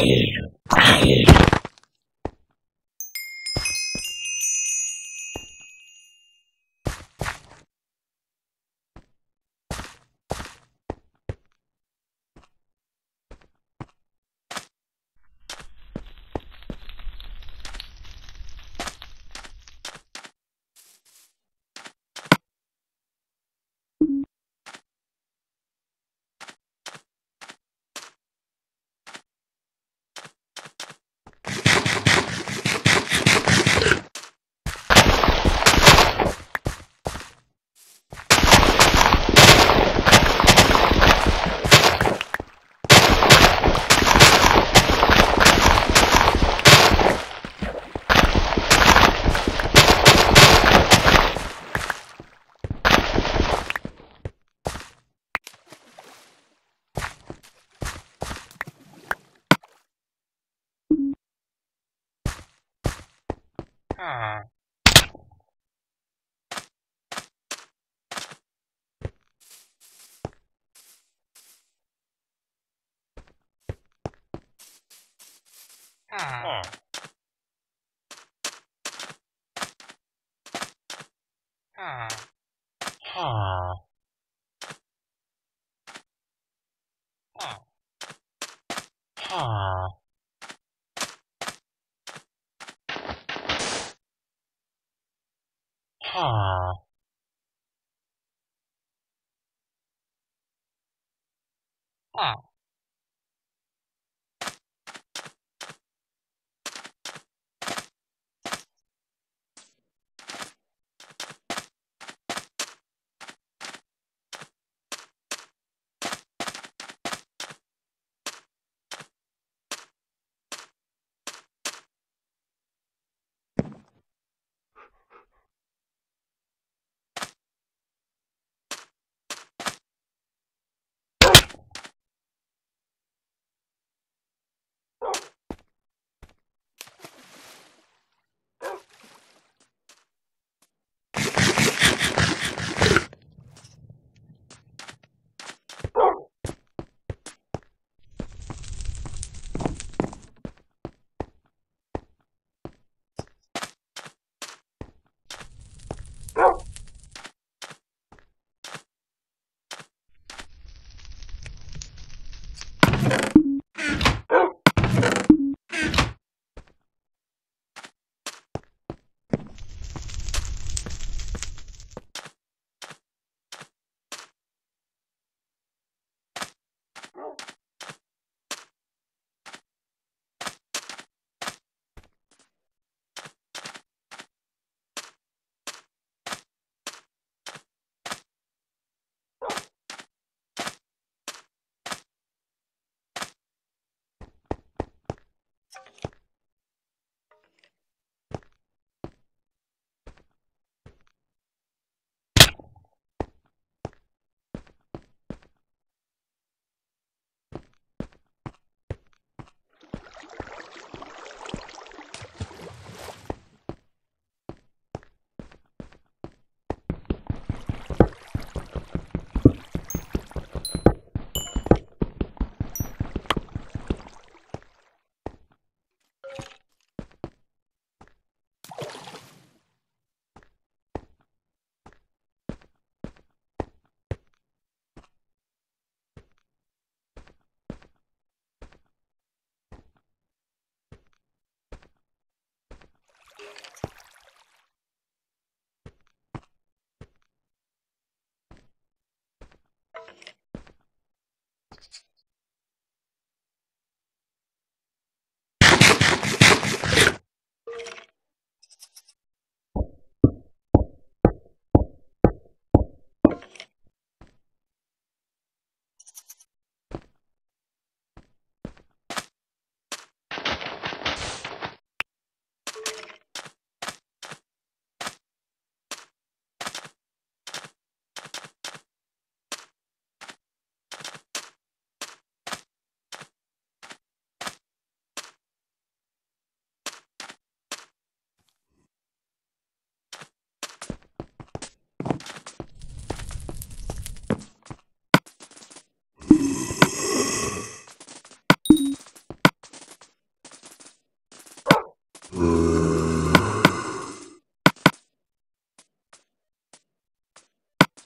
Yeah. Ah.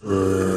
Uh...